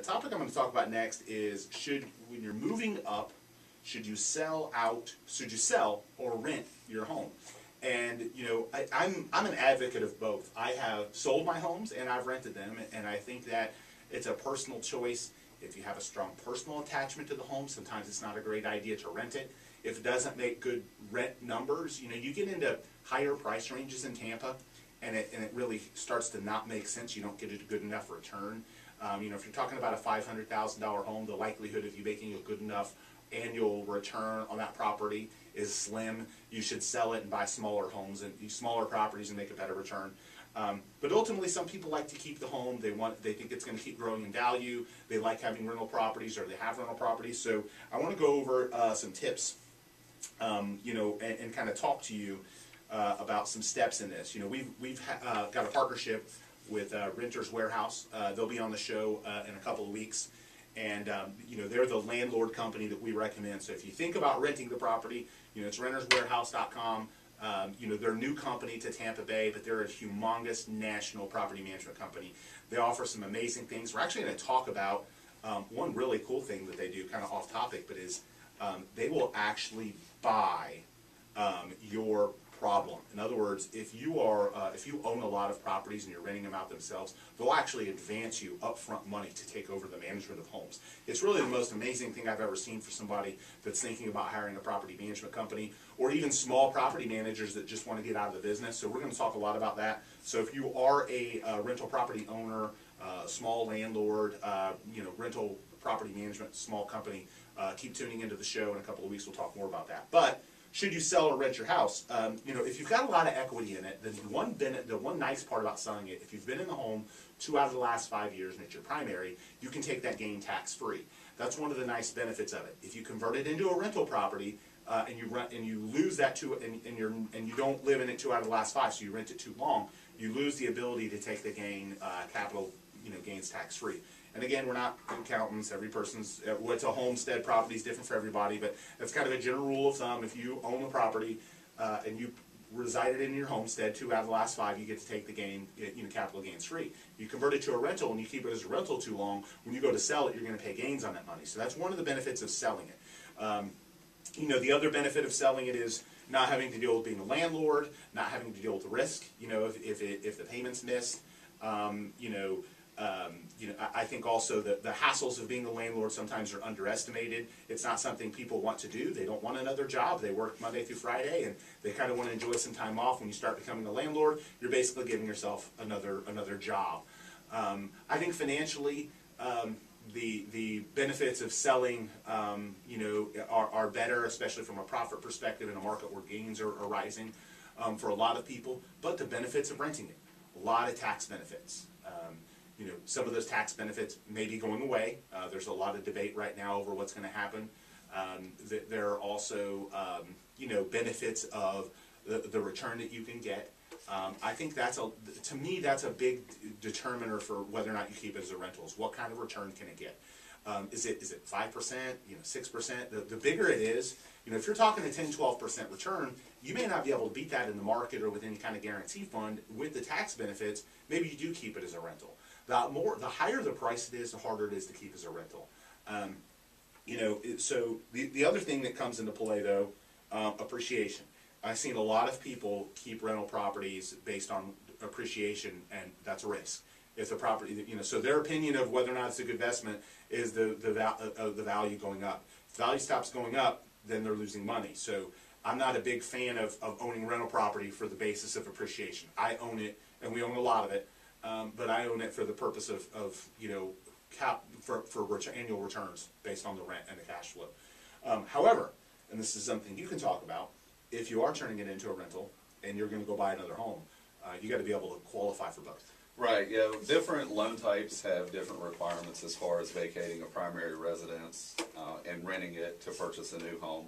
a topic I'm going to talk about next is should, when you're moving up, should you sell out, should you sell or rent your home? And, you know, I, I'm, I'm an advocate of both. I have sold my homes and I've rented them, and I think that it's a personal choice. If you have a strong personal attachment to the home, sometimes it's not a great idea to rent it. If it doesn't make good rent numbers, you know, you get into higher price ranges in Tampa, and it, and it really starts to not make sense. You don't get a good enough return. Um, you know, if you're talking about a $500,000 home, the likelihood of you making a good enough annual return on that property is slim. You should sell it and buy smaller homes and smaller properties and make a better return. Um, but ultimately, some people like to keep the home. They want, they think it's going to keep growing in value. They like having rental properties, or they have rental properties. So I want to go over uh, some tips, um, you know, and, and kind of talk to you uh, about some steps in this. You know, we've we've uh, got a partnership with uh, Renters Warehouse. Uh, they'll be on the show uh, in a couple of weeks. And, um, you know, they're the landlord company that we recommend. So if you think about renting the property, you know, it's renterswarehouse.com. Um, you know, they're a new company to Tampa Bay, but they're a humongous national property management company. They offer some amazing things. We're actually going to talk about um, one really cool thing that they do, kind of off topic, but is um, they will actually buy um, your problem. In other words, if you are, uh, if you own a lot of properties and you're renting them out themselves, they'll actually advance you upfront money to take over the management of homes. It's really the most amazing thing I've ever seen for somebody that's thinking about hiring a property management company or even small property managers that just want to get out of the business. So we're going to talk a lot about that. So if you are a uh, rental property owner, uh, small landlord, uh, you know, rental property management, small company, uh, keep tuning into the show. In a couple of weeks, we'll talk more about that. But should you sell or rent your house? Um, you know, if you've got a lot of equity in it, then the one the one nice part about selling it, if you've been in the home two out of the last five years and it's your primary, you can take that gain tax free. That's one of the nice benefits of it. If you convert it into a rental property uh, and you rent and you lose that two and, and you and you don't live in it two out of the last five, so you rent it too long, you lose the ability to take the gain uh, capital you know gains tax free. And again, we're not accountants. Every person's, uh, what's a homestead property is different for everybody, but that's kind of a general rule of thumb. If you own a property uh, and you resided in your homestead two out of the last five, you get to take the gain, you know, capital gains free. You convert it to a rental and you keep it as a rental too long, when you go to sell it, you're going to pay gains on that money. So that's one of the benefits of selling it. Um, you know, the other benefit of selling it is not having to deal with being a landlord, not having to deal with the risk, you know, if, if, it, if the payment's missed, um, you know, um, you know, I, think also that the hassles of being a landlord sometimes are underestimated. It's not something people want to do. They don't want another job. They work Monday through Friday, and they kind of want to enjoy some time off. When you start becoming a landlord, you're basically giving yourself another another job. Um, I think financially, um, the the benefits of selling, um, you know, are, are better, especially from a profit perspective in a market where gains are, are rising um, for a lot of people. But the benefits of renting it, a lot of tax benefits. You know, some of those tax benefits may be going away. Uh, there's a lot of debate right now over what's going to happen. Um, th there are also, um, you know, benefits of the, the return that you can get. Um, I think that's a, to me, that's a big determiner for whether or not you keep it as a rental. Is what kind of return can it get? Um, is it is it five percent? You know, six percent? The, the bigger it is, you know, if you're talking a 10, 12 percent return, you may not be able to beat that in the market or with any kind of guarantee fund. With the tax benefits, maybe you do keep it as a rental the more the higher the price it is, the harder it is to keep as a rental. Um, you know, so the the other thing that comes into play though, um, appreciation. I've seen a lot of people keep rental properties based on appreciation, and that's a risk. If the property, you know, so their opinion of whether or not it's a good investment is the the, val uh, the value going up. If value stops going up, then they're losing money. So I'm not a big fan of, of owning rental property for the basis of appreciation. I own it, and we own a lot of it um, but I own it for the purpose of, of you know, cap, for, for annual returns based on the rent and the cash flow. Um, however, and this is something you can talk about, if you are turning it into a rental and you're going to go buy another home, uh, you got to be able to qualify for both. Right, yeah, different loan types have different requirements as far as vacating a primary residence uh, and renting it to purchase a new home.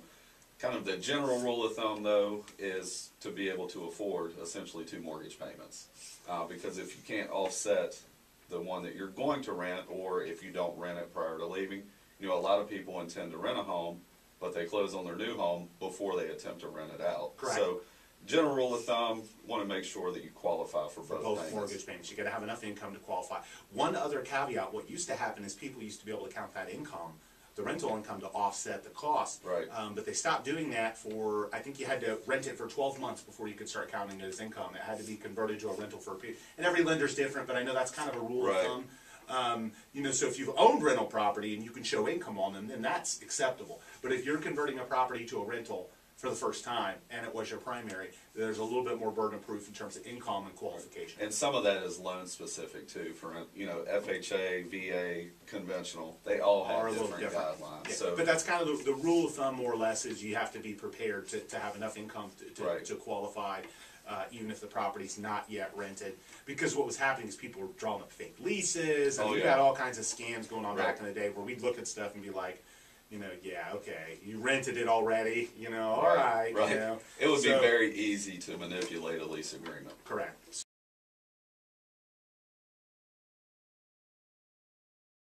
Kind of the general rule of thumb, though, is to be able to afford essentially two mortgage payments. Uh, because if you can't offset the one that you're going to rent, or if you don't rent it prior to leaving, you know, a lot of people intend to rent a home, but they close on their new home before they attempt to rent it out. Correct. So general rule of thumb, want to make sure that you qualify for for both both payments. mortgage payments. You gotta have enough income to qualify. One other caveat, what used to happen is people used to be able to count that income, the rental income to offset the cost. Right. Um, but they stopped doing that for, I think you had to rent it for twelve months before you could start counting it as income. It had to be converted to a rental for a period. And every lender's different, but I know that's kind of a rule of thumb. Um, you know, so if you've owned rental property and you can show income on them, then that's acceptable. But if you're converting a property to a rental for the first time and it was your primary, there's a little bit more burden of proof in terms of income and qualification. And some of that is loan specific too, for, you know, FHA, VA, conventional, they all are a have little different different. guidelines, Yeah, so. But that's kind of the, the rule of thumb, more or less, is you have to be prepared to, to have enough income to, to, Right. to qualify, uh, even if the property's not yet rented. Because what was happening is people were drawing up fake leases, and Oh, we yeah. had all kinds of scams going on back in the day where we'd look at stuff and be like, you know, yeah, okay, you rented it already, you know, all right, you Right, know. it would be very easy to manipulate a lease agreement. Correct.